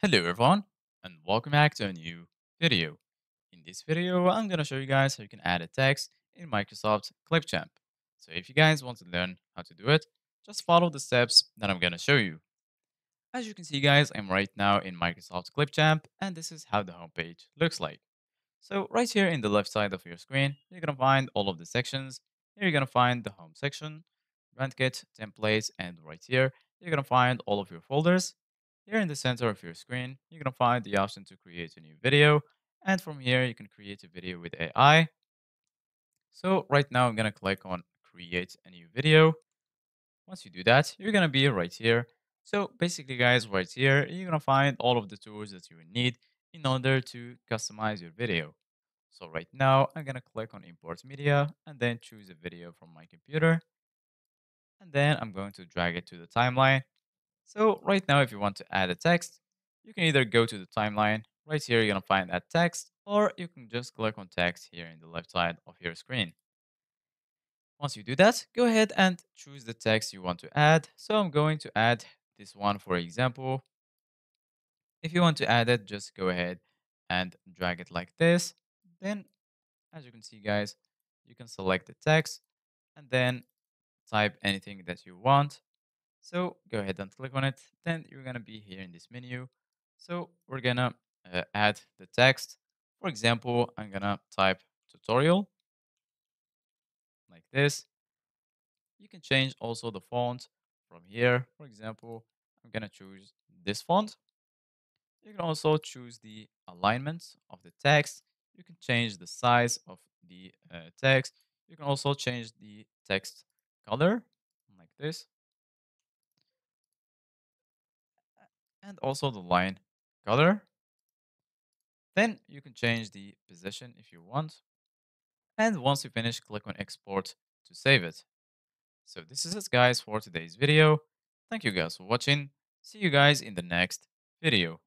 Hello everyone and welcome back to a new video. In this video, I'm going to show you guys how you can add a text in Microsoft Clipchamp. So if you guys want to learn how to do it, just follow the steps that I'm going to show you. As you can see guys, I'm right now in Microsoft Clipchamp and this is how the homepage looks like. So right here in the left side of your screen, you're to find all of the sections. Here you're going to find the home section, BrandKit, templates, and right here, you're going to find all of your folders. Here in the center of your screen, you're going to find the option to create a new video. And from here, you can create a video with AI. So right now, I'm going to click on create a new video. Once you do that, you're going to be right here. So basically, guys, right here, you're going to find all of the tools that you need in order to customize your video. So right now, I'm going to click on import media and then choose a video from my computer. And then I'm going to drag it to the timeline. So right now, if you want to add a text, you can either go to the timeline. Right here, you're to find that text, or you can just click on text here in the left side of your screen. Once you do that, go ahead and choose the text you want to add. So I'm going to add this one for example. If you want to add it, just go ahead and drag it like this. Then, as you can see, guys, you can select the text and then type anything that you want. So go ahead and click on it. Then you're going to be here in this menu. So we're going to uh, add the text. For example, I'm going to type tutorial like this. You can change also the font from here. For example, I'm going to choose this font. You can also choose the alignment of the text. You can change the size of the uh, text. You can also change the text color like this. And also the line color. Then you can change the position if you want. And once you finish, click on export to save it. So this is it guys for today's video. Thank you guys for watching. See you guys in the next video.